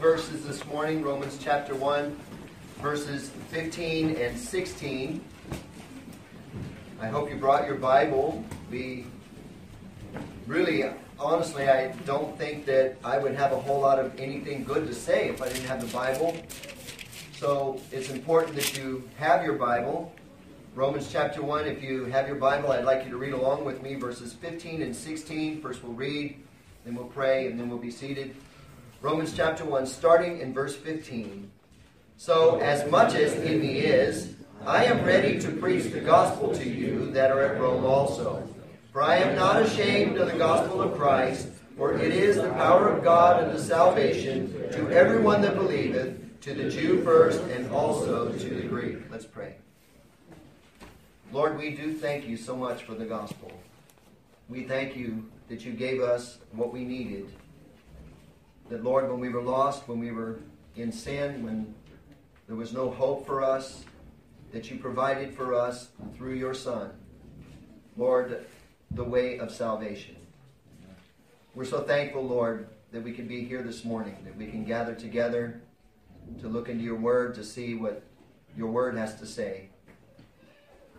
verses this morning Romans chapter 1, verses 15 and 16. I hope you brought your Bible. We really, honestly, I don't think that I would have a whole lot of anything good to say if I didn't have the Bible. So it's important that you have your Bible. Romans chapter 1, if you have your Bible, I'd like you to read along with me verses 15 and 16. First we'll read, then we'll pray, and then we'll be seated. Romans chapter 1, starting in verse 15. So, as much as in me is, I am ready to preach the gospel to you that are at Rome also. For I am not ashamed of the gospel of Christ, for it is the power of God unto salvation to everyone that believeth, to the Jew first, and also to the Greek. Let's pray. Lord, we do thank you so much for the gospel. We thank you that you gave us what we needed. That, Lord, when we were lost, when we were in sin, when there was no hope for us, that you provided for us through your Son. Lord, the way of salvation. We're so thankful, Lord, that we can be here this morning, that we can gather together to look into your word, to see what your word has to say.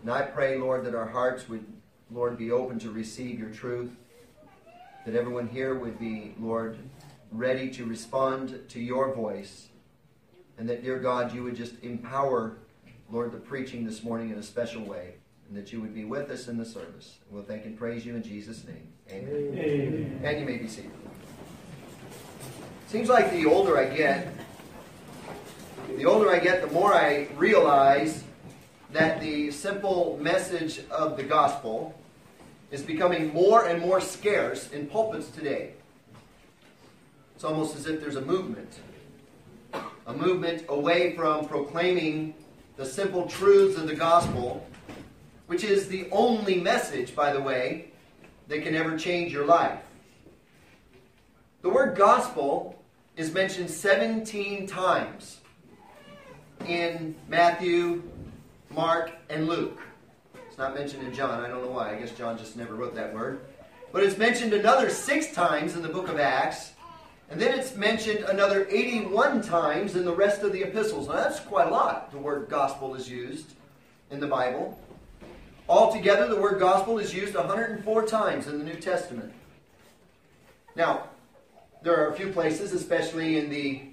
And I pray, Lord, that our hearts would, Lord, be open to receive your truth, that everyone here would be, Lord, ready to respond to your voice, and that, dear God, you would just empower Lord, the preaching this morning in a special way, and that you would be with us in the service. We'll thank and praise you in Jesus' name. Amen. Amen. And you may be seated. Seems like the older I get, the older I get, the more I realize that the simple message of the gospel is becoming more and more scarce in pulpits today. It's almost as if there's a movement. A movement away from proclaiming the simple truths of the gospel, which is the only message, by the way, that can ever change your life. The word gospel is mentioned 17 times in Matthew, Mark, and Luke. It's not mentioned in John. I don't know why. I guess John just never wrote that word. But it's mentioned another six times in the book of Acts and then it's mentioned another 81 times in the rest of the epistles. Now that's quite a lot. The word gospel is used in the Bible. Altogether, the word gospel is used 104 times in the New Testament. Now, there are a few places, especially in the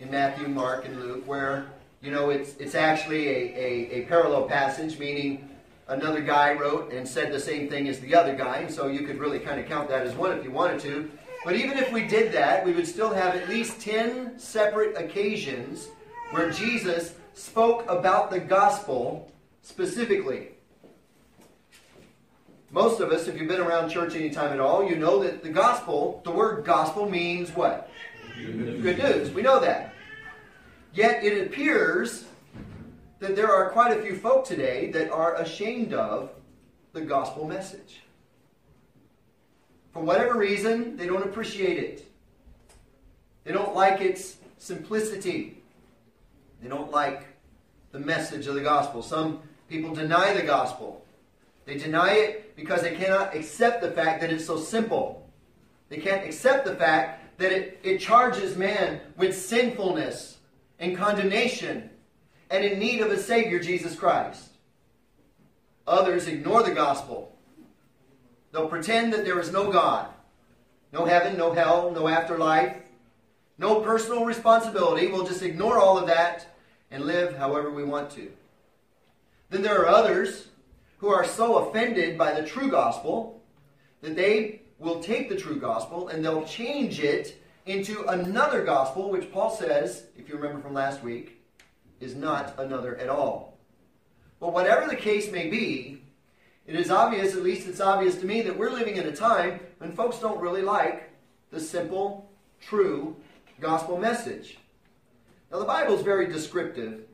in Matthew, Mark, and Luke, where you know it's it's actually a, a, a parallel passage, meaning another guy wrote and said the same thing as the other guy, and so you could really kind of count that as one if you wanted to. But even if we did that, we would still have at least 10 separate occasions where Jesus spoke about the gospel specifically. Most of us, if you've been around church any time at all, you know that the gospel, the word gospel means what? Good news. Good news. We know that. Yet it appears that there are quite a few folk today that are ashamed of the gospel message. For whatever reason, they don't appreciate it. They don't like its simplicity. They don't like the message of the gospel. Some people deny the gospel. They deny it because they cannot accept the fact that it's so simple. They can't accept the fact that it, it charges man with sinfulness and condemnation and in need of a Savior, Jesus Christ. Others ignore the gospel They'll pretend that there is no God, no heaven, no hell, no afterlife, no personal responsibility. We'll just ignore all of that and live however we want to. Then there are others who are so offended by the true gospel that they will take the true gospel and they'll change it into another gospel, which Paul says, if you remember from last week, is not another at all. But whatever the case may be, it is obvious, at least it's obvious to me, that we're living in a time when folks don't really like the simple, true gospel message. Now, the Bible is very descriptive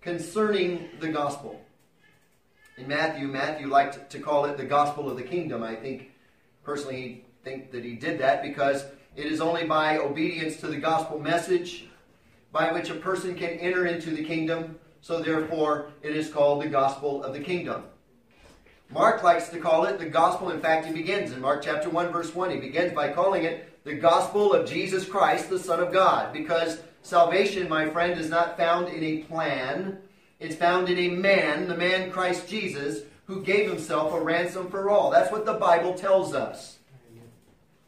concerning the gospel. In Matthew, Matthew liked to call it the gospel of the kingdom. I think, personally, think that he did that because it is only by obedience to the gospel message by which a person can enter into the kingdom. So, therefore, it is called the gospel of the kingdom. Mark likes to call it the gospel. In fact, he begins in Mark chapter 1, verse 1. He begins by calling it the gospel of Jesus Christ, the Son of God. Because salvation, my friend, is not found in a plan, it's found in a man, the man Christ Jesus, who gave himself a ransom for all. That's what the Bible tells us.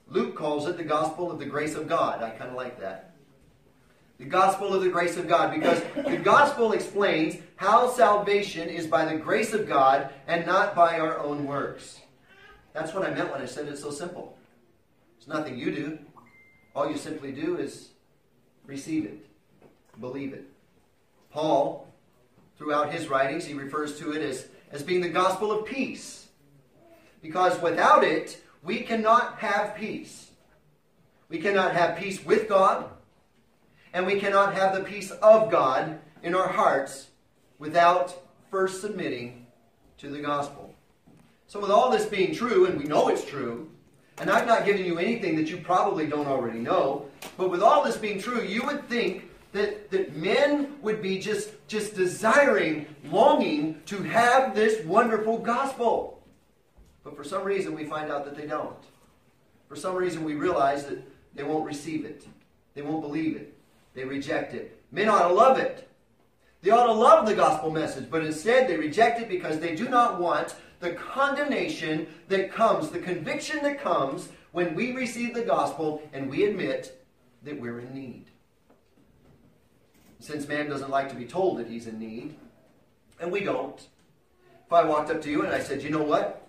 Luke calls it the gospel of the grace of God. I kind of like that. The gospel of the grace of God, because the gospel explains how salvation is by the grace of God and not by our own works. That's what I meant when I said it's so simple. It's nothing you do. All you simply do is receive it, believe it. Paul, throughout his writings, he refers to it as, as being the gospel of peace. Because without it, we cannot have peace. We cannot have peace with God, and we cannot have the peace of God in our hearts without first submitting to the gospel. So, with all this being true, and we know it's true, and I've not given you anything that you probably don't already know, but with all this being true, you would think that, that men would be just, just desiring, longing to have this wonderful gospel. But for some reason, we find out that they don't. For some reason, we realize that they won't receive it. They won't believe it. They reject it. Men ought to love it. They ought to love the gospel message, but instead they reject it because they do not want the condemnation that comes, the conviction that comes when we receive the gospel and we admit that we're in need. Since man doesn't like to be told that he's in need, and we don't. If I walked up to you and I said, you know what?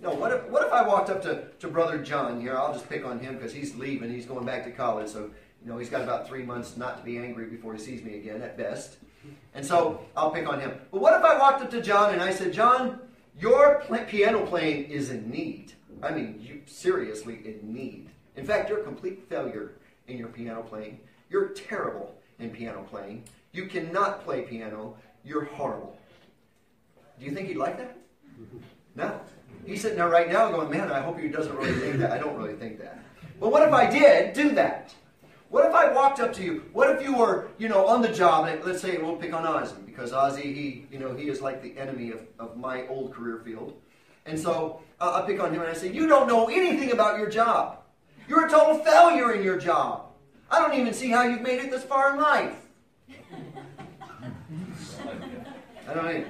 No, what if, what if I walked up to, to Brother John here? I'll just pick on him because he's leaving. He's going back to college. So, you know, he's got about three months not to be angry before he sees me again at best. And so mm-hmm. I'll pick on him. But what if I walked up to John and I said, John, your piano playing is in need. I mean, you seriously in need. In fact, you're a complete failure in your piano playing. You're terrible in piano playing. You cannot play piano. You're horrible. Do you think he'd like that? No. He's sitting there right now going, man, I hope he doesn't really think that. I don't really think that. But what if I did do that? What if I walked up to you? What if you were, you know, on the job, and let's say we'll pick on Ozzy, because Ozzy, he, you know, he is like the enemy of, of my old career field. And so uh, I pick on him and I say, you don't know anything about your job. You're a total failure in your job. I don't even see how you've made it this far in life. I don't know.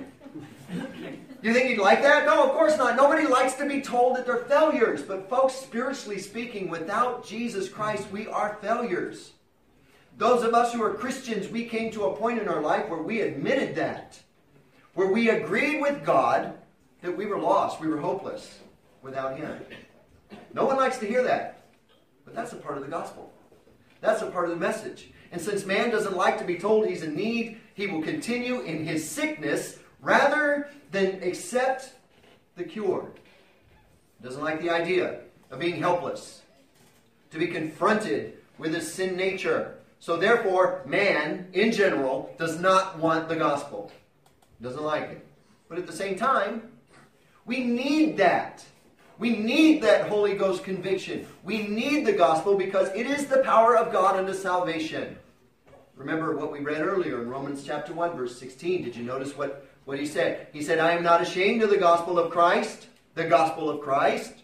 You think he'd like that? No, of course not. Nobody likes to be told that they're failures. But, folks, spiritually speaking, without Jesus Christ, we are failures. Those of us who are Christians, we came to a point in our life where we admitted that, where we agreed with God that we were lost, we were hopeless without Him. No one likes to hear that, but that's a part of the gospel. That's a part of the message. And since man doesn't like to be told he's in need, he will continue in his sickness rather than accept the cure. Doesn't like the idea of being helpless, to be confronted with his sin nature. So therefore, man, in general, does not want the gospel. Doesn't like it. But at the same time, we need that. We need that Holy Ghost conviction. We need the gospel because it is the power of God unto salvation. Remember what we read earlier in Romans chapter 1, verse 16. Did you notice what what he said. He said, I am not ashamed of the gospel of Christ, the gospel of Christ,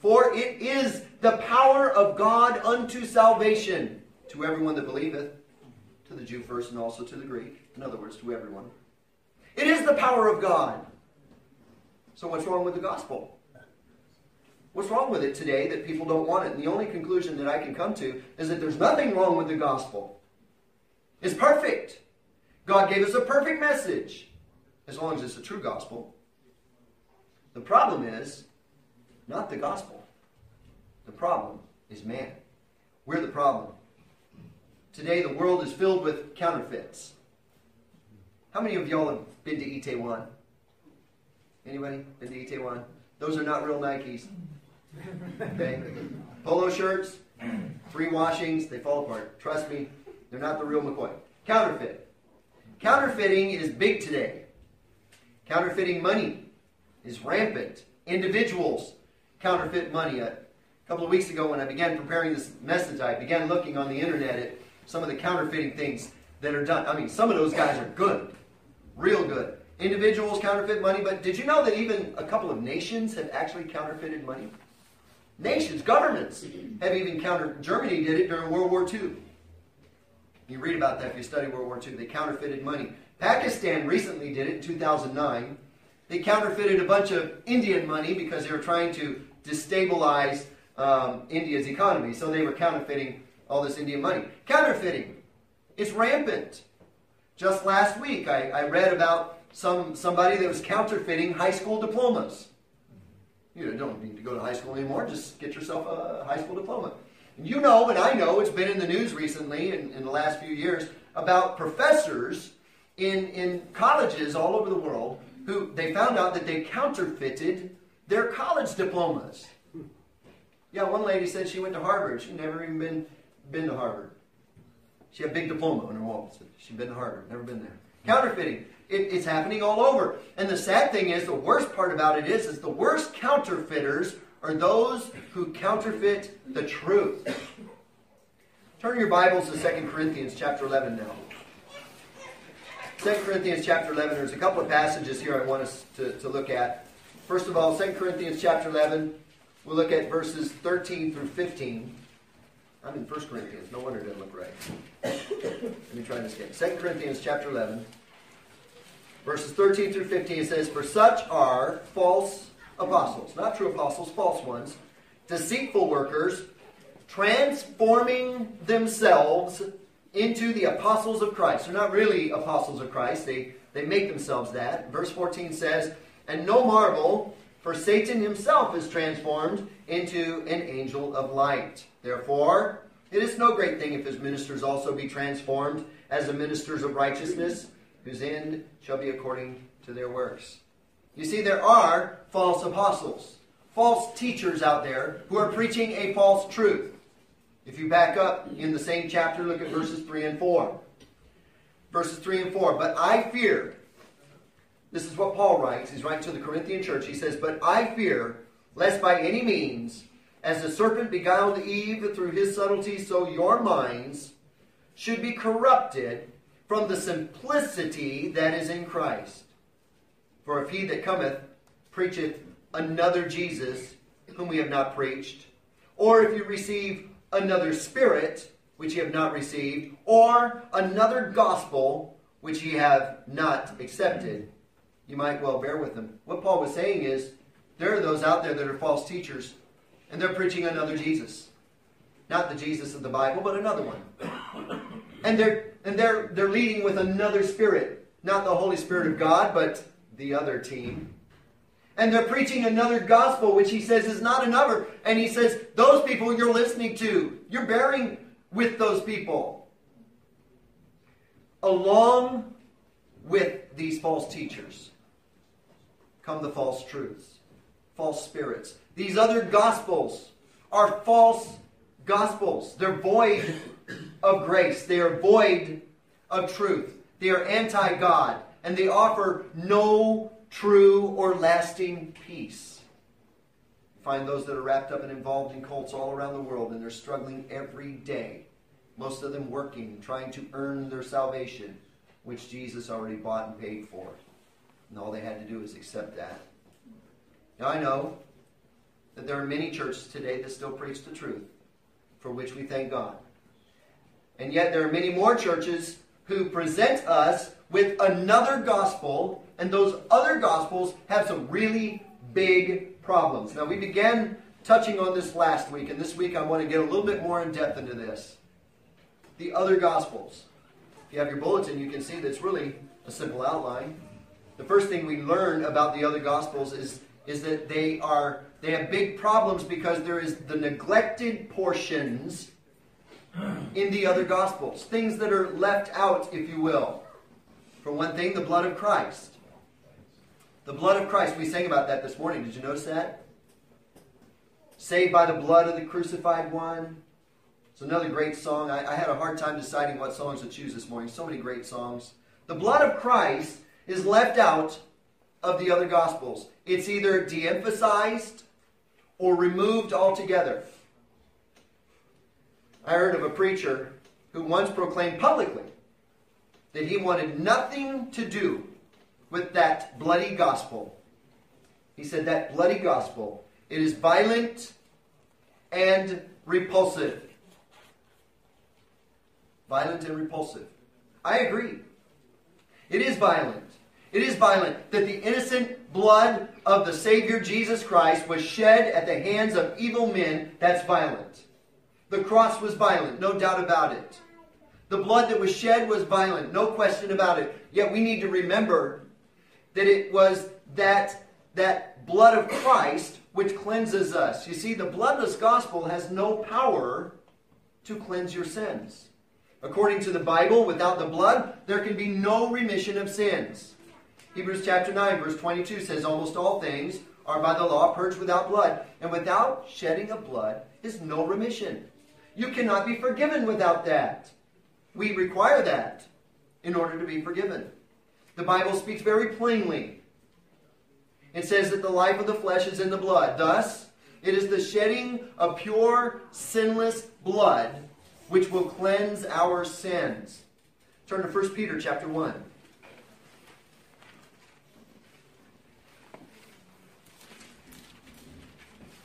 for it is the power of God unto salvation to everyone that believeth, to the Jew first and also to the Greek. In other words, to everyone. It is the power of God. So what's wrong with the gospel? What's wrong with it today that people don't want it? And the only conclusion that I can come to is that there's nothing wrong with the gospel. It's perfect. God gave us a perfect message as long as it's the true gospel. The problem is not the gospel. The problem is man. We're the problem. Today, the world is filled with counterfeits. How many of y'all have been to Itaewon? Anybody been to Itaewon? Those are not real Nikes. Okay? Polo shirts, three washings, they fall apart. Trust me, they're not the real McCoy. Counterfeit. Counterfeiting is big today. Counterfeiting money is rampant. Individuals counterfeit money. A couple of weeks ago, when I began preparing this message, I began looking on the internet at some of the counterfeiting things that are done. I mean, some of those guys are good, real good. Individuals counterfeit money, but did you know that even a couple of nations have actually counterfeited money? Nations, governments have even countered. Germany did it during World War II. You read about that if you study World War II. They counterfeited money. Pakistan recently did it in 2009. They counterfeited a bunch of Indian money because they were trying to destabilize um, India's economy. So they were counterfeiting all this Indian money. Counterfeiting. It's rampant. Just last week, I, I read about some somebody that was counterfeiting high school diplomas. You don't need to go to high school anymore. Just get yourself a high school diploma. And you know, and I know, it's been in the news recently in, in the last few years about professors in, in colleges all over the world who they found out that they counterfeited their college diplomas. Yeah, one lady said she went to Harvard. She'd never even been, been to Harvard. She had a big diploma on her wall. She'd been to Harvard, never been there. Counterfeiting. It, it's happening all over. And the sad thing is, the worst part about it is, is the worst counterfeiters are those who counterfeit the truth. Turn your Bibles to 2 Corinthians chapter 11 now. 2 Corinthians chapter 11, there's a couple of passages here I want us to, to look at. First of all, 2 Corinthians chapter 11, we'll look at verses 13 through 15. I'm in 1 Corinthians. No wonder it didn't look right. Let me try this again. 2 Corinthians chapter 11, verses 13 through 15, it says, For such are false apostles, not true apostles, false ones, deceitful workers, transforming themselves into the apostles of Christ. They're not really apostles of Christ, they, they make themselves that. Verse 14 says, And no marvel, for Satan himself is transformed into an angel of light. Therefore, it is no great thing if his ministers also be transformed as the ministers of righteousness, whose end shall be according to their works. You see, there are false apostles, false teachers out there who are preaching a false truth. If you back up in the same chapter, look at verses 3 and 4. Verses 3 and 4. But I fear, this is what Paul writes. He's writing to the Corinthian church. He says, But I fear, lest by any means, as the serpent beguiled Eve through his subtlety, so your minds should be corrupted from the simplicity that is in Christ. For if he that cometh preacheth another Jesus, whom we have not preached, or if you receive another spirit, which ye have not received, or another gospel, which ye have not accepted, you might well bear with them. What Paul was saying is, there are those out there that are false teachers, and they're preaching another Jesus. Not the Jesus of the Bible, but another one. And they're and they're they're leading with another spirit. Not the Holy Spirit of God, but the other team. And they're preaching another gospel, which he says is not another. And he says, those people you're listening to, you're bearing with those people. Along with these false teachers come the false truths, false spirits. These other gospels are false gospels. They're void of grace, they are void of truth. They are anti God, and they offer no true or lasting peace. You find those that are wrapped up and involved in cults all around the world, and they're struggling every day. Most of them working, trying to earn their salvation, which Jesus already bought and paid for. And all they had to do is accept that. Now I know that there are many churches today that still preach the truth, for which we thank God. And yet there are many more churches who present us with another gospel, and those other gospels have some really big problems. Now, we began touching on this last week, and this week I want to get a little bit more in depth into this. The other gospels. If you have your bulletin, you can see that it's really a simple outline. The first thing we learn about the other gospels is, is that they are they have big problems because there is the neglected portions in the other Gospels. Things that are left out, if you will. For one thing, the blood of Christ. The blood of Christ. We sang about that this morning. Did you notice that? Saved by the blood of the crucified one. It's another great song. I, I had a hard time deciding what songs to choose this morning. So many great songs. The blood of Christ is left out of the other Gospels. It's either de emphasized or removed altogether. I heard of a preacher who once proclaimed publicly that he wanted nothing to do with that bloody gospel. He said, That bloody gospel, it is violent and repulsive. Violent and repulsive. I agree. It is violent. It is violent that the innocent blood of the Savior Jesus Christ was shed at the hands of evil men. That's violent. The cross was violent, no doubt about it. The blood that was shed was violent, no question about it. Yet we need to remember that it was that, that blood of Christ which cleanses us. You see, the bloodless gospel has no power to cleanse your sins. According to the Bible, without the blood, there can be no remission of sins. Hebrews chapter 9, verse 22 says, Almost all things are by the law purged without blood, and without shedding of blood is no remission. You cannot be forgiven without that. We require that in order to be forgiven. The Bible speaks very plainly. It says that the life of the flesh is in the blood. Thus, it is the shedding of pure, sinless blood which will cleanse our sins. Turn to 1 Peter chapter 1.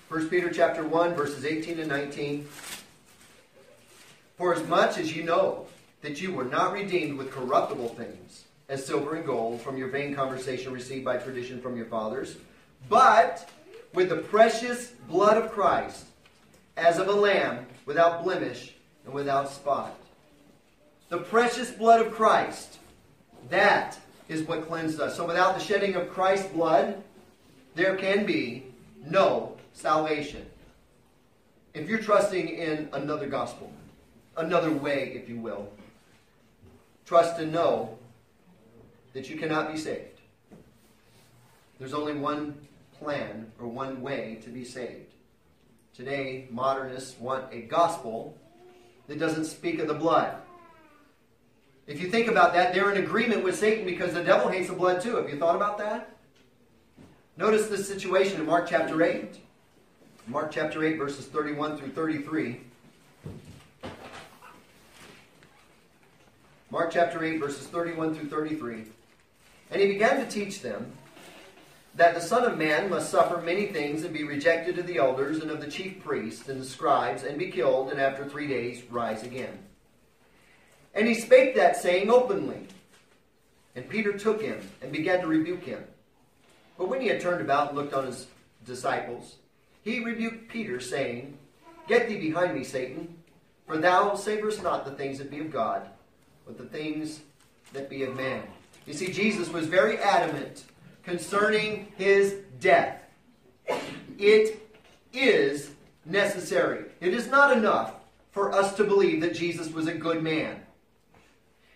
First Peter chapter 1, verses 18 and 19. For as much as you know that you were not redeemed with corruptible things, as silver and gold from your vain conversation received by tradition from your fathers, but with the precious blood of Christ, as of a lamb without blemish and without spot. The precious blood of Christ, that is what cleansed us. So without the shedding of Christ's blood, there can be no salvation. If you're trusting in another gospel, another way, if you will, trust and know that you cannot be saved. There's only one plan or one way to be saved. Today, modernists want a gospel that doesn't speak of the blood. If you think about that, they're in agreement with Satan because the devil hates the blood too. Have you thought about that? Notice this situation in Mark chapter 8. Mark chapter 8, verses 31 through 33. Mark chapter 8, verses 31 through 33. And he began to teach them that the Son of Man must suffer many things and be rejected of the elders and of the chief priests and the scribes and be killed and after three days rise again. And he spake that saying openly. And Peter took him and began to rebuke him. But when he had turned about and looked on his disciples, he rebuked Peter, saying, Get thee behind me, Satan, for thou savorest not the things that be of God, but the things that be of man. You see, Jesus was very adamant concerning his death. It is necessary. It is not enough for us to believe that Jesus was a good man.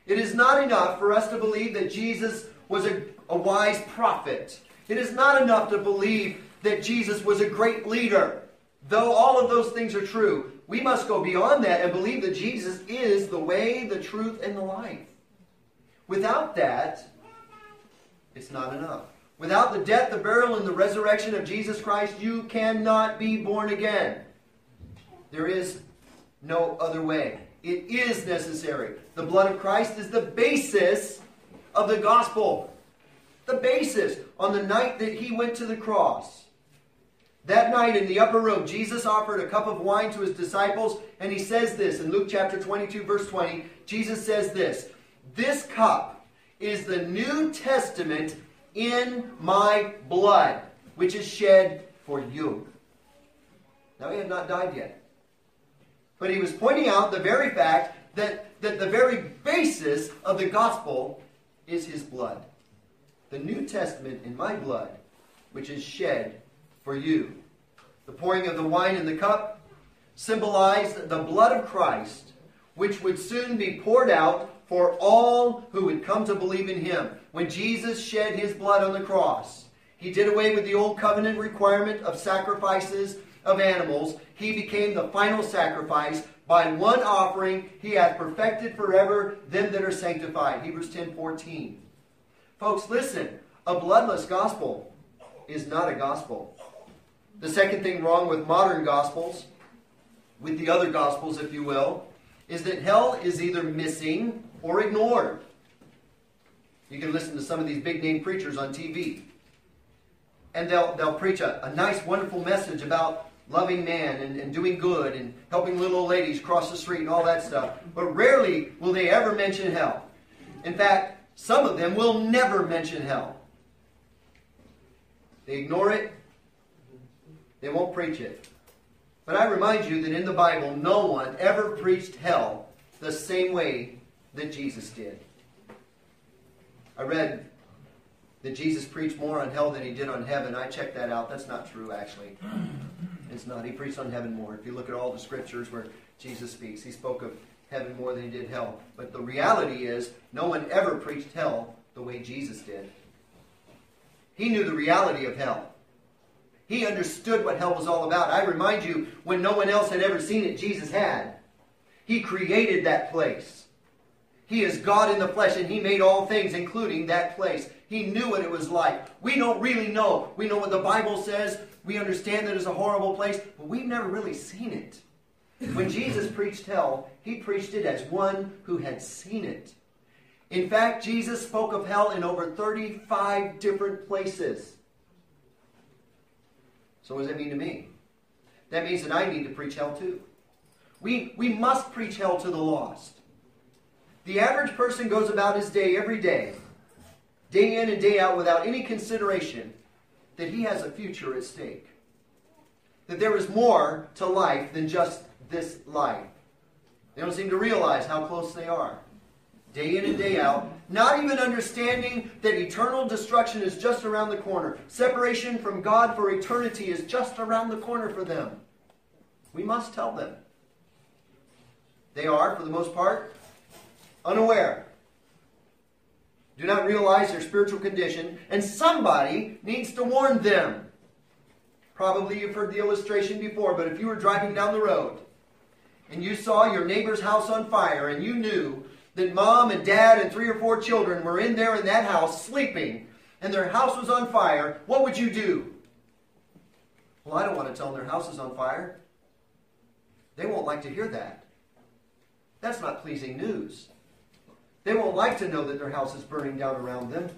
It is not enough for us to believe that Jesus was a, a wise prophet. It is not enough to believe that Jesus was a great leader. Though all of those things are true, we must go beyond that and believe that Jesus is the way, the truth, and the life. Without that, it's not enough. Without the death, the burial, and the resurrection of Jesus Christ, you cannot be born again. There is no other way. It is necessary. The blood of Christ is the basis of the gospel. The basis. On the night that he went to the cross, that night in the upper room, Jesus offered a cup of wine to his disciples, and he says this in Luke chapter 22, verse 20. Jesus says this this cup is the New Testament in my blood, which is shed for you. Now, he had not died yet. But he was pointing out the very fact that, that the very basis of the gospel is his blood. The New Testament in my blood, which is shed for you. The pouring of the wine in the cup symbolized the blood of Christ, which would soon be poured out for all who would come to believe in him. When Jesus shed his blood on the cross, he did away with the old covenant requirement of sacrifices of animals. He became the final sacrifice. By one offering, he hath perfected forever them that are sanctified. Hebrews 10 14. Folks, listen. A bloodless gospel is not a gospel. The second thing wrong with modern gospels, with the other gospels, if you will, is that hell is either missing or ignored. You can listen to some of these big name preachers on TV. And they'll, they'll preach a, a nice, wonderful message about loving man and, and doing good and helping little old ladies cross the street and all that stuff. But rarely will they ever mention hell. In fact, some of them will never mention hell. They ignore it, they won't preach it. But I remind you that in the Bible, no one ever preached hell the same way that Jesus did. I read that Jesus preached more on hell than he did on heaven. I checked that out. That's not true, actually. It's not. He preached on heaven more. If you look at all the scriptures where Jesus speaks, he spoke of heaven more than he did hell. But the reality is, no one ever preached hell the way Jesus did. He knew the reality of hell. He understood what hell was all about. I remind you, when no one else had ever seen it, Jesus had. He created that place. He is God in the flesh, and He made all things, including that place. He knew what it was like. We don't really know. We know what the Bible says. We understand that it's a horrible place, but we've never really seen it. When Jesus preached hell, He preached it as one who had seen it. In fact, Jesus spoke of hell in over 35 different places. So, what does that mean to me? That means that I need to preach hell too. We, we must preach hell to the lost. The average person goes about his day every day, day in and day out, without any consideration that he has a future at stake. That there is more to life than just this life. They don't seem to realize how close they are. Day in and day out, not even understanding that eternal destruction is just around the corner. Separation from God for eternity is just around the corner for them. We must tell them. They are, for the most part, unaware, do not realize their spiritual condition, and somebody needs to warn them. Probably you've heard the illustration before, but if you were driving down the road and you saw your neighbor's house on fire and you knew that mom and dad and three or four children were in there in that house sleeping and their house was on fire, what would you do? Well, I don't want to tell them their house is on fire. They won't like to hear that. That's not pleasing news. They won't like to know that their house is burning down around them.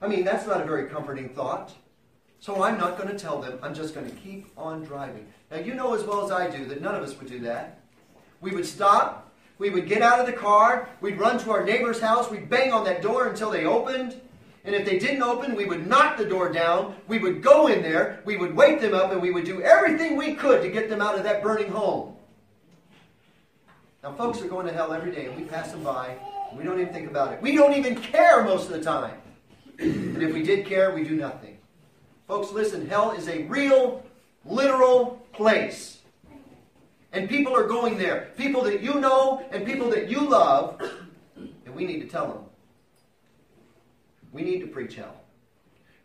I mean, that's not a very comforting thought. So I'm not going to tell them. I'm just going to keep on driving. Now, you know as well as I do that none of us would do that. We would stop. We would get out of the car. We'd run to our neighbor's house. We'd bang on that door until they opened. And if they didn't open, we would knock the door down. We would go in there. We would wake them up. And we would do everything we could to get them out of that burning home. Now, folks are going to hell every day, and we pass them by. We don't even think about it. We don't even care most of the time. And if we did care, we do nothing. Folks, listen, hell is a real, literal place. And people are going there. People that you know and people that you love. And we need to tell them. We need to preach hell.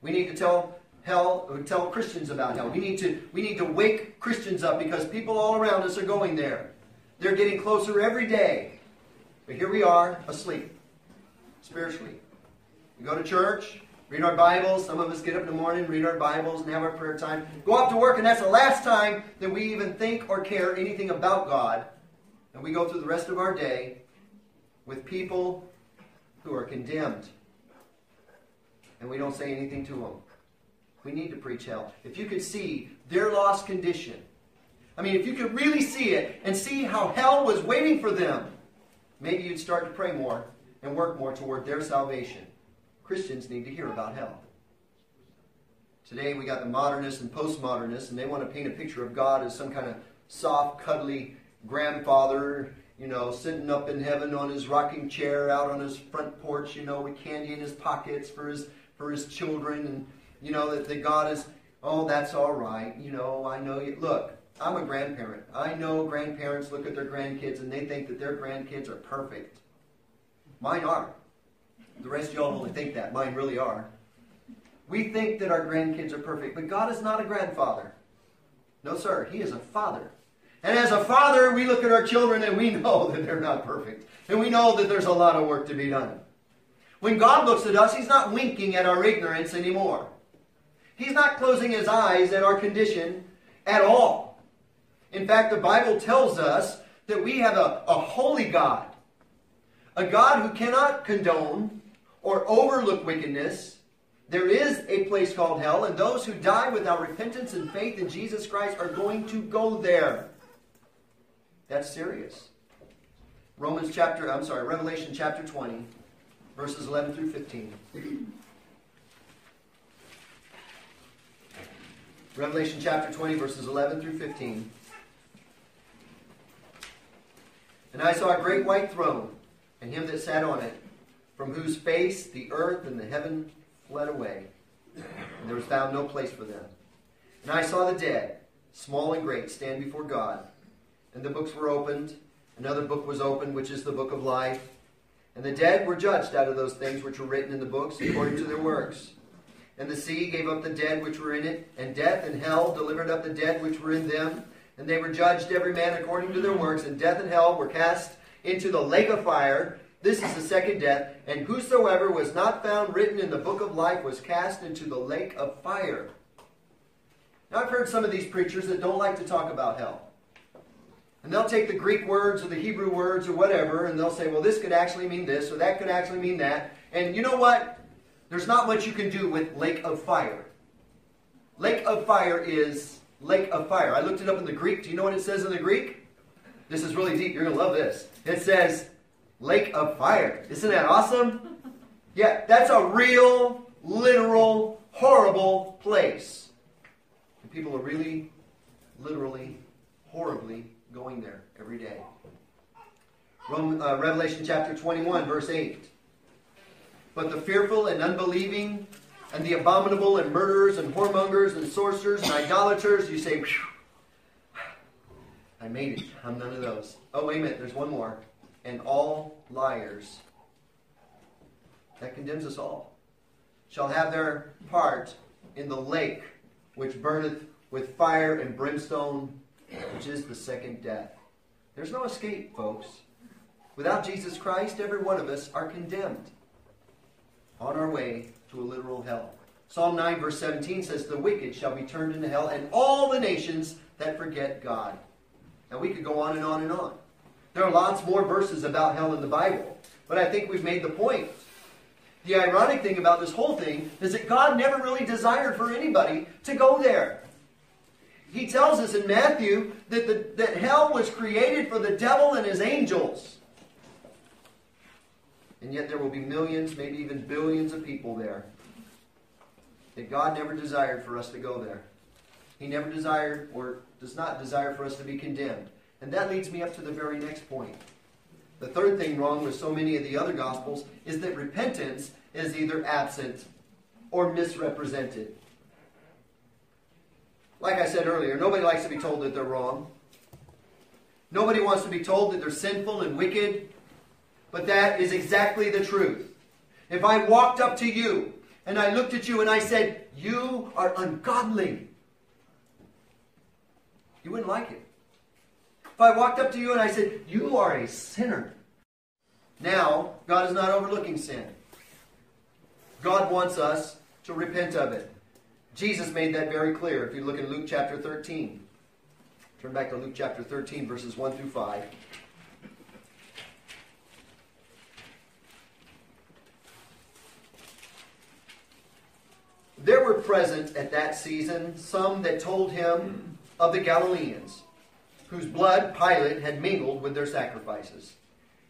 We need to tell hell tell Christians about hell. We need to we need to wake Christians up because people all around us are going there. They're getting closer every day. But here we are, asleep, spiritually. We go to church, read our Bibles. Some of us get up in the morning, read our Bibles, and have our prayer time. Go off to work, and that's the last time that we even think or care anything about God. And we go through the rest of our day with people who are condemned. And we don't say anything to them. We need to preach hell. If you could see their lost condition, I mean, if you could really see it and see how hell was waiting for them, maybe you'd start to pray more and work more toward their salvation. Christians need to hear about hell. Today we got the modernists and postmodernists, and they want to paint a picture of God as some kind of soft, cuddly grandfather, you know, sitting up in heaven on his rocking chair out on his front porch, you know, with candy in his pockets for his for his children, and you know that, that God is, oh, that's all right, you know, I know you. Look, I'm a grandparent. I know grandparents look at their grandkids and they think that their grandkids are perfect. Mine are. The rest of y'all only think that. Mine really are. We think that our grandkids are perfect, but God is not a grandfather. No, sir. He is a father. And as a father, we look at our children and we know that they're not perfect. And we know that there's a lot of work to be done. When God looks at us, He's not winking at our ignorance anymore. He's not closing His eyes at our condition at all. In fact, the Bible tells us that we have a, a holy God, a God who cannot condone or overlook wickedness, There is a place called hell, and those who die without repentance and faith in Jesus Christ are going to go there. That's serious. Romans chapter, I'm sorry, Revelation chapter 20, verses 11 through 15. Revelation chapter 20, verses 11 through 15. And I saw a great white throne, and him that sat on it, from whose face the earth and the heaven fled away, and there was found no place for them. And I saw the dead, small and great, stand before God. And the books were opened. Another book was opened, which is the book of life. And the dead were judged out of those things which were written in the books according to their works. And the sea gave up the dead which were in it, and death and hell delivered up the dead which were in them. And they were judged every man according to their works, and death and hell were cast into the lake of fire. This is the second death. And whosoever was not found written in the book of life was cast into the lake of fire. Now, I've heard some of these preachers that don't like to talk about hell. And they'll take the Greek words or the Hebrew words or whatever, and they'll say, well, this could actually mean this, or that could actually mean that. And you know what? There's not much you can do with lake of fire. Lake of fire is lake of fire. I looked it up in the Greek. Do you know what it says in the Greek? This is really deep. You're going to love this. It says lake of fire. Isn't that awesome? Yeah, that's a real, literal, horrible place. And people are really, literally, horribly going there every day. Rome, uh, Revelation chapter 21, verse 8. But the fearful and unbelieving and the abominable and murderers and whoremongers and sorcerers and idolaters, you say, I made it. I'm none of those. Oh, wait a minute. There's one more. And all liars. That condemns us all. Shall have their part in the lake which burneth with fire and brimstone, which is the second death. There's no escape, folks. Without Jesus Christ, every one of us are condemned on our way to a literal hell. Psalm 9, verse 17 says, The wicked shall be turned into hell, and all the nations that forget God. Now, we could go on and on and on. There are lots more verses about hell in the Bible, but I think we've made the point. The ironic thing about this whole thing is that God never really desired for anybody to go there. He tells us in Matthew that, the, that hell was created for the devil and his angels. And yet there will be millions, maybe even billions of people there. That God never desired for us to go there. He never desired or does not desire for us to be condemned. And that leads me up to the very next point. The third thing wrong with so many of the other Gospels is that repentance is either absent or misrepresented. Like I said earlier, nobody likes to be told that they're wrong. Nobody wants to be told that they're sinful and wicked, but that is exactly the truth. If I walked up to you and I looked at you and I said, You are ungodly, you wouldn't like it. If I walked up to you and I said, You are a sinner, now God is not overlooking sin. God wants us to repent of it. Jesus made that very clear if you look in Luke chapter 13. Turn back to Luke chapter 13, verses 1 through 5. There were present at that season some that told him of the Galileans, whose blood Pilate had mingled with their sacrifices.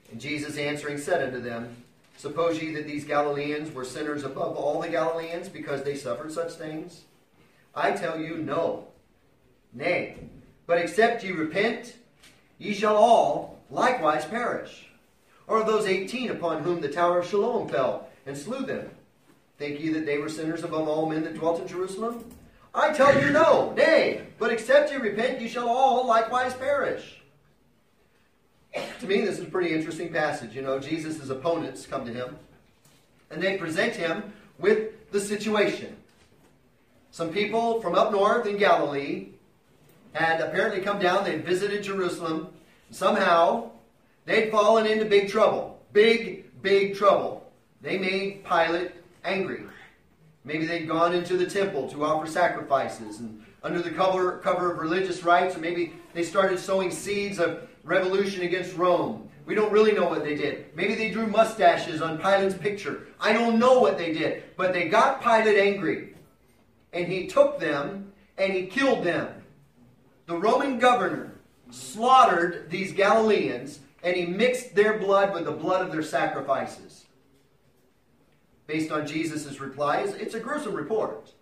And Jesus answering said unto them, Suppose ye that these Galileans were sinners above all the Galileans because they suffered such things? I tell you, no. Nay, but except ye repent, ye shall all likewise perish. Or of those eighteen upon whom the tower of Siloam fell and slew them, think ye that they were sinners above all men that dwelt in Jerusalem? I tell you, no. Nay, but except ye repent, ye shall all likewise perish to me, this is a pretty interesting passage. You know, Jesus' opponents come to him and they present him with the situation. Some people from up north in Galilee had apparently come down, they'd visited Jerusalem. Somehow, they'd fallen into big trouble. Big, big trouble. They made Pilate angry. Maybe they'd gone into the temple to offer sacrifices and under the cover, cover of religious rites, or maybe they started sowing seeds of revolution against Rome. We don't really know what they did. Maybe they drew mustaches on Pilate's picture. I don't know what they did. But they got Pilate angry. And he took them and he killed them. The Roman governor slaughtered these Galileans and he mixed their blood with the blood of their sacrifices. Based on Jesus' replies, it's a gruesome report.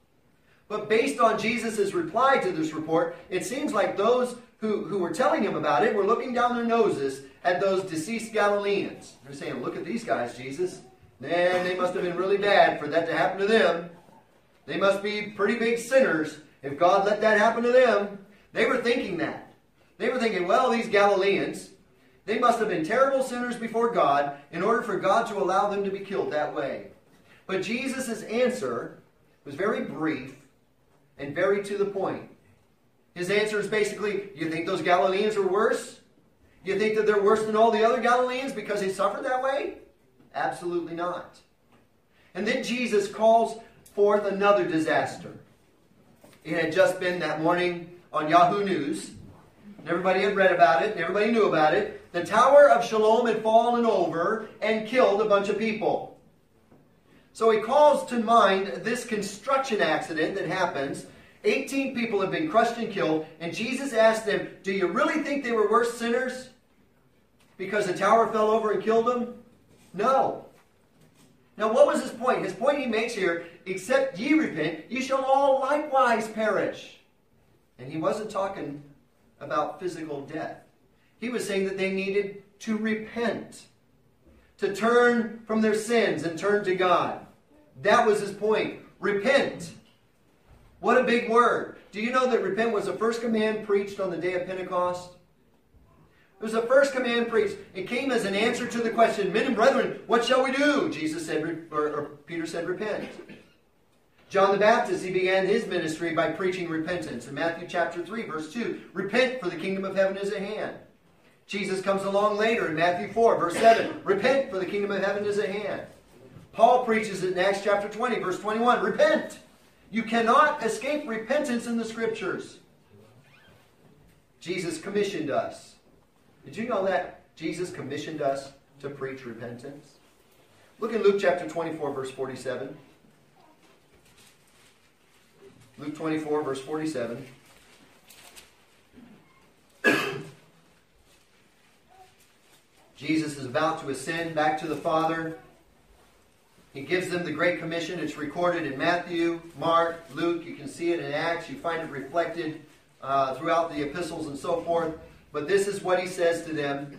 But based on Jesus' reply to this report, it seems like those who, who were telling him about it were looking down their noses at those deceased Galileans. They're saying, Look at these guys, Jesus. Man, they must have been really bad for that to happen to them. They must be pretty big sinners if God let that happen to them. They were thinking that. They were thinking, well, these Galileans, they must have been terrible sinners before God in order for God to allow them to be killed that way. But Jesus' answer was very brief and very to the point. His answer is basically, you think those Galileans are worse? You think that they're worse than all the other Galileans because they suffered that way? Absolutely not. And then Jesus calls forth another disaster. It had just been that morning on Yahoo News. And everybody had read about it, and everybody knew about it. The Tower of Siloam had fallen over and killed a bunch of people. So he calls to mind this construction accident that happens 18 people have been crushed and killed, and Jesus asked them, Do you really think they were worse sinners because the tower fell over and killed them? No. Now, what was his point? His point he makes here, except ye repent, ye shall all likewise perish. And he wasn't talking about physical death. He was saying that they needed to repent, to turn from their sins and turn to God. That was his point. Repent. What a big word. Do you know that repent was the first command preached on the day of Pentecost? It was the first command preached. It came as an answer to the question, Men and brethren, what shall we do? Jesus said, or, or Peter said, repent. John the Baptist, he began his ministry by preaching repentance. In Matthew chapter 3, verse 2, repent for the kingdom of heaven is at hand. Jesus comes along later in Matthew 4, verse 7, repent for the kingdom of heaven is at hand. Paul preaches it in Acts chapter 20, verse 21, repent you cannot escape repentance in the scriptures. Jesus commissioned us. Did you know that? Jesus commissioned us to preach repentance. Look in Luke chapter 24, verse 47. Luke 24, verse 47. Jesus is about to ascend back to the Father. He gives them the Great Commission. It's recorded in Matthew, Mark, Luke. You can see it in Acts. You find it reflected uh, throughout the epistles and so forth. But this is what he says to them.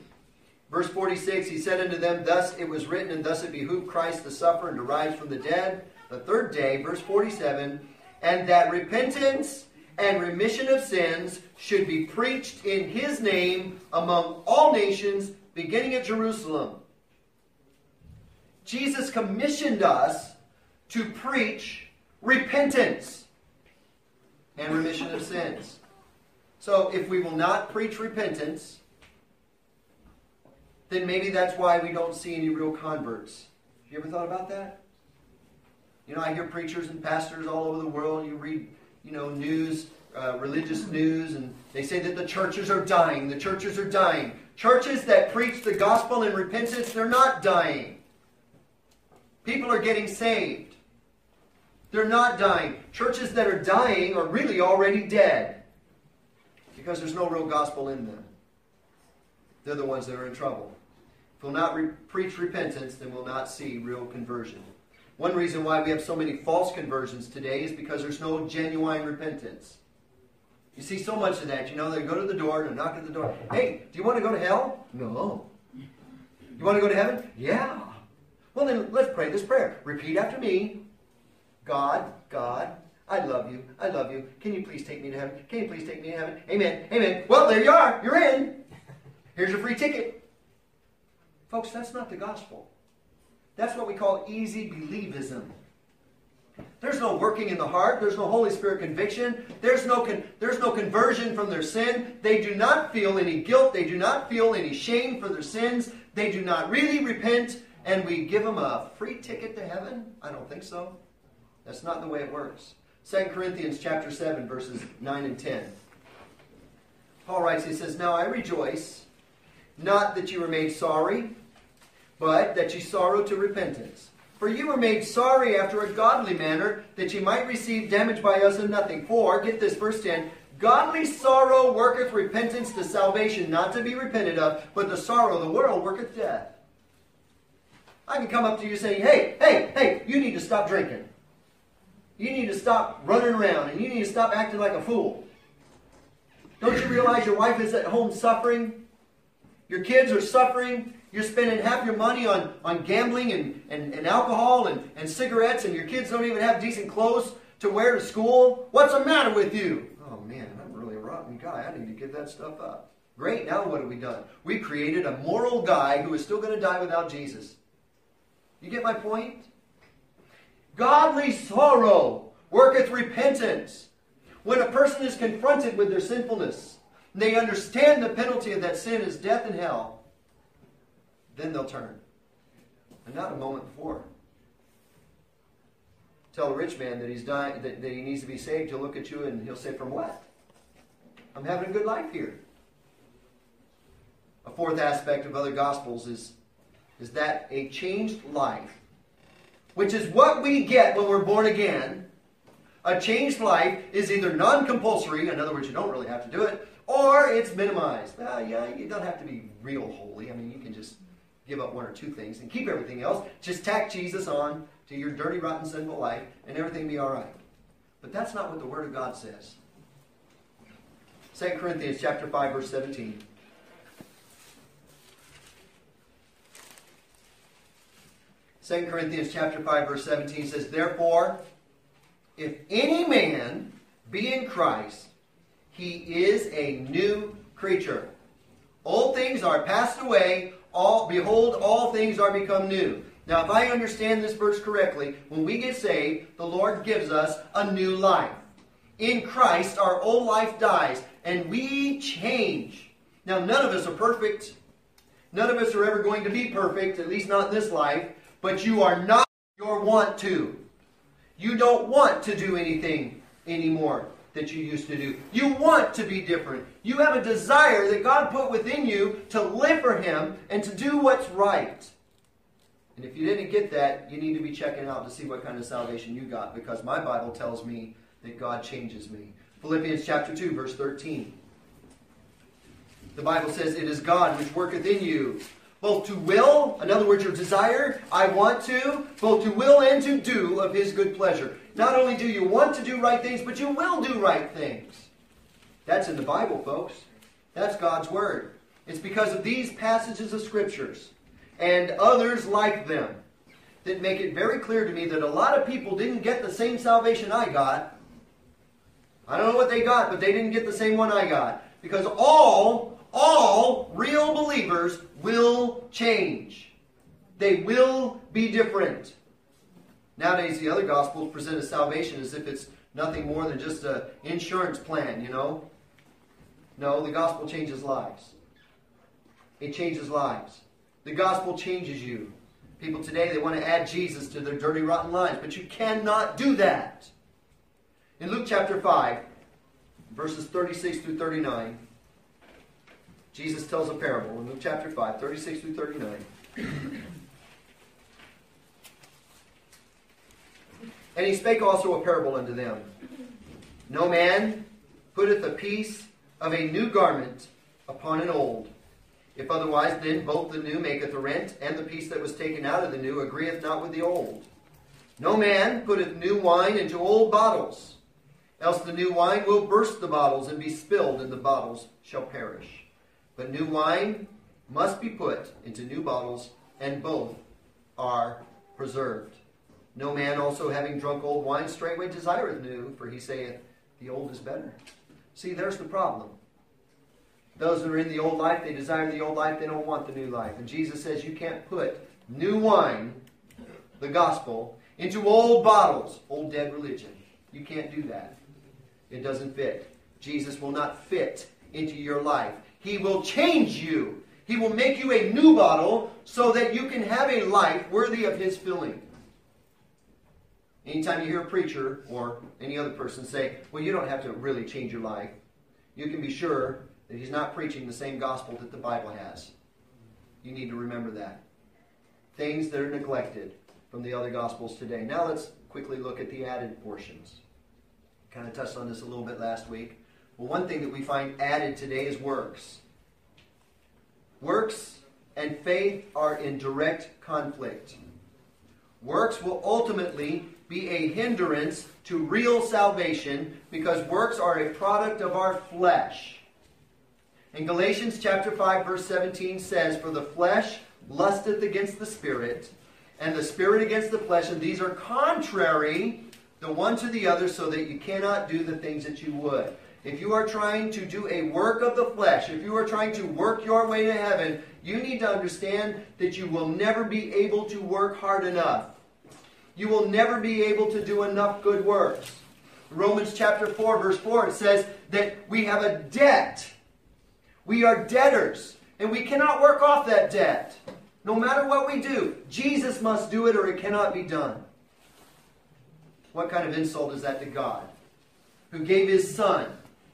Verse 46 He said unto them, Thus it was written, and thus it behooved Christ to suffer and to rise from the dead the third day. Verse 47 And that repentance and remission of sins should be preached in his name among all nations, beginning at Jerusalem. Jesus commissioned us to preach repentance and remission of sins. So if we will not preach repentance, then maybe that's why we don't see any real converts. You ever thought about that? You know, I hear preachers and pastors all over the world. You read, you know, news, uh, religious news, and they say that the churches are dying. The churches are dying. Churches that preach the gospel and repentance, they're not dying. People are getting saved. They're not dying. Churches that are dying are really already dead because there's no real gospel in them. They're the ones that are in trouble. If we'll not re- preach repentance, then we'll not see real conversion. One reason why we have so many false conversions today is because there's no genuine repentance. You see so much of that. You know, they go to the door and knock at the door. Hey, do you want to go to hell? No. You want to go to heaven? Yeah. Well, then let's pray this prayer. Repeat after me God, God, I love you. I love you. Can you please take me to heaven? Can you please take me to heaven? Amen. Amen. Well, there you are. You're in. Here's your free ticket. Folks, that's not the gospel. That's what we call easy believism. There's no working in the heart. There's no Holy Spirit conviction. There's no, con- there's no conversion from their sin. They do not feel any guilt. They do not feel any shame for their sins. They do not really repent and we give them a free ticket to heaven? I don't think so. That's not the way it works. 2 Corinthians chapter 7, verses 9 and 10. Paul writes, he says, Now I rejoice, Not that you were made sorry, but that ye sorrow to repentance. For you were made sorry after a godly manner, that ye might receive damage by us in nothing. For, get this, verse 10, Godly sorrow worketh repentance to salvation, not to be repented of, but the sorrow of the world worketh death. I can come up to you saying, hey, hey, hey, you need to stop drinking. You need to stop running around, and you need to stop acting like a fool. Don't you realize your wife is at home suffering? Your kids are suffering. You're spending half your money on, on gambling and, and, and alcohol and, and cigarettes, and your kids don't even have decent clothes to wear to school. What's the matter with you? Oh man, I'm really a rotten guy. I need to give that stuff up. Great, now what have we done? We created a moral guy who is still going to die without Jesus. You get my point? Godly sorrow worketh repentance. When a person is confronted with their sinfulness, they understand the penalty of that sin is death and hell then they'll turn. And not a moment before. Tell a rich man that he's dying, that, that he needs to be saved. He'll look at you and he'll say, From what? I'm having a good life here. A fourth aspect of other gospels is, is that a changed life, which is what we get when we're born again, a changed life is either non compulsory, in other words, you don't really have to do it, or it's minimized. Well, yeah, you don't have to be real holy. I mean, you can just give up one or two things and keep everything else. Just tack Jesus on to your dirty, rotten, sinful life, and everything be all right. But that's not what the Word of God says. 2 Corinthians chapter 5, verse 17. Second Corinthians chapter 5, verse 17 says, Therefore, if any man be in Christ, he is a new creature. Old things are passed away, all behold all things are become new. Now if i understand this verse correctly when we get saved the lord gives us a new life. In christ our old life dies and we change. Now none of us are perfect. None of us are ever going to be perfect at least not in this life but you are not. Your want to. You don't want to do anything anymore that you used to do. You want to be different. You have a desire that God put within you to live for Him and to do what's right. And if you didn't get that, you need to be checking out to see what kind of salvation you got because my Bible tells me that God changes me. Philippians chapter 2, verse 13. The Bible says, It is God which worketh in you both to will, in other words, your desire, I want to, both to will and to do of His good pleasure. Not only do you want to do right things, but you will do right things. That's in the Bible, folks. That's God's Word. It's because of these passages of Scriptures and others like them that make it very clear to me that a lot of people didn't get the same salvation I got. I don't know what they got, but they didn't get the same one I got. Because all, all real believers will change. They will be different. Nowadays, the other gospels present a salvation as if it's nothing more than just an insurance plan, you know? No, the gospel changes lives. It changes lives. The gospel changes you. People today, they want to add Jesus to their dirty, rotten lives, but you cannot do that. In Luke chapter 5, verses 36 through 39, Jesus tells a parable in Luke chapter 5, 36 through 39. And he spake also a parable unto them. No man putteth a piece of a new garment upon an old. If otherwise, then both the new maketh a rent, and the piece that was taken out of the new agreeth not with the old. No man putteth new wine into old bottles, else the new wine will burst the bottles and be spilled, and the bottles shall perish. But new wine must be put into new bottles, and both are preserved. No man also having drunk old wine straightway desireth new, for he saith, The old is better. See, there's the problem. Those that are in the old life, they desire the old life, they don't want the new life. And Jesus says you can't put new wine, the gospel, into old bottles, old dead religion. You can't do that. It doesn't fit. Jesus will not fit into your life. He will change you. He will make you a new bottle so that you can have a life worthy of his filling. Anytime you hear a preacher or any other person say, well, you don't have to really change your life, you can be sure that he's not preaching the same gospel that the Bible has. You need to remember that. Things that are neglected from the other Gospels today. Now let's quickly look at the added portions. Kind of touched on this a little bit last week. Well, one thing that we find added today is works. Works and faith are in direct conflict. Works will ultimately be a hindrance to real salvation because works are a product of our flesh. In Galatians chapter 5 verse 17 says, "For the flesh lusteth against the spirit, and the spirit against the flesh, and these are contrary the one to the other, so that you cannot do the things that you would." If you are trying to do a work of the flesh, if you are trying to work your way to heaven, you need to understand that you will never be able to work hard enough. You will never be able to do enough good works. Romans chapter 4, verse 4, it says that we have a debt. We are debtors, and we cannot work off that debt. No matter what we do, Jesus must do it or it cannot be done. What kind of insult is that to God? Who gave his son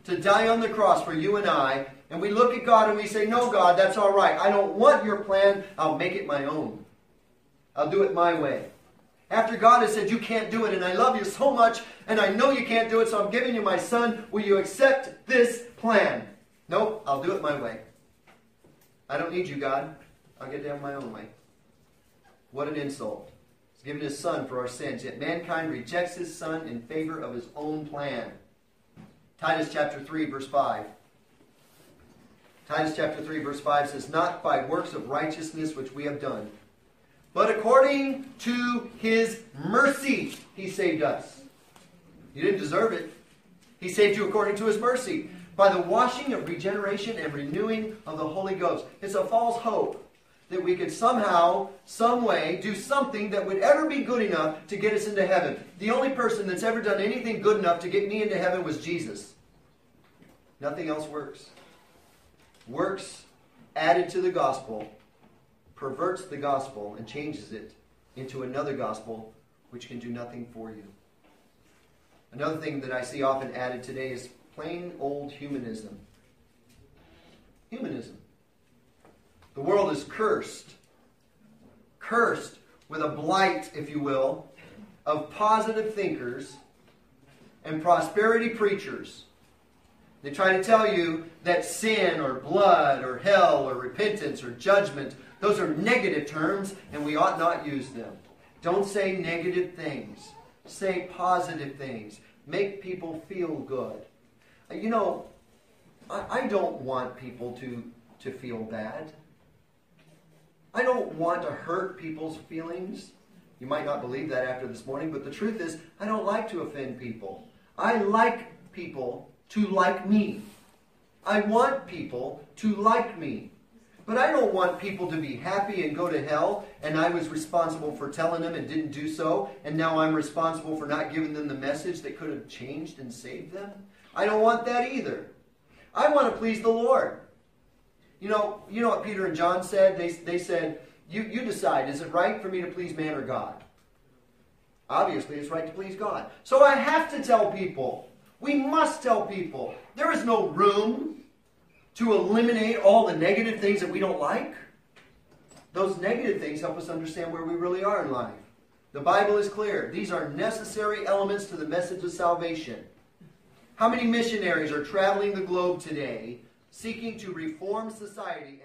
to die on the cross for you and I, and we look at God and we say, No, God, that's all right. I don't want your plan. I'll make it my own. I'll do it my way. After God has said, You can't do it, and I love you so much, and I know you can't do it, so I'm giving you my son. Will you accept this plan? Nope, I'll do it my way. I don't need you, God. I'll get down my own way. What an insult. He's given his son for our sins, yet mankind rejects his son in favor of his own plan. Titus chapter 3, verse 5. Titus chapter 3, verse 5 says, Not by works of righteousness which we have done, but according to his mercy he saved us. You didn't deserve it. He saved you according to his mercy. By the washing of regeneration and renewing of the Holy Ghost. It's a false hope that we could somehow, some way, do something that would ever be good enough to get us into heaven. The only person that's ever done anything good enough to get me into heaven was Jesus. Nothing else works. Works added to the gospel perverts the gospel and changes it into another gospel which can do nothing for you. Another thing that I see often added today is plain old humanism. Humanism. The world is cursed. Cursed with a blight, if you will, of positive thinkers and prosperity preachers. They try to tell you that sin or blood or hell or repentance or judgment, those are negative terms and we ought not use them. Don't say negative things. Say positive things. Make people feel good. Uh, you know, I, I don't want people to, to feel bad. I don't want to hurt people's feelings. You might not believe that after this morning, but the truth is, I don't like to offend people. I like people to like me. I want people to like me. But I don't want people to be happy and go to hell, and I was responsible for telling them and didn't do so, and now I'm responsible for not giving them the message that could have changed and saved them. I don't want that either. I want to please the Lord. You know, you know what Peter and John said? They, they said, you, you decide, is it right for me to please man or God? Obviously, it's right to please God. So I have to tell people. We must tell people. There is no room to eliminate all the negative things that we don't like. Those negative things help us understand where we really are in life. The Bible is clear. These are necessary elements to the message of salvation. How many missionaries are traveling the globe today seeking to reform society